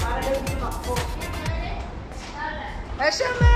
Para eu vir uma pouco. Vai chamar!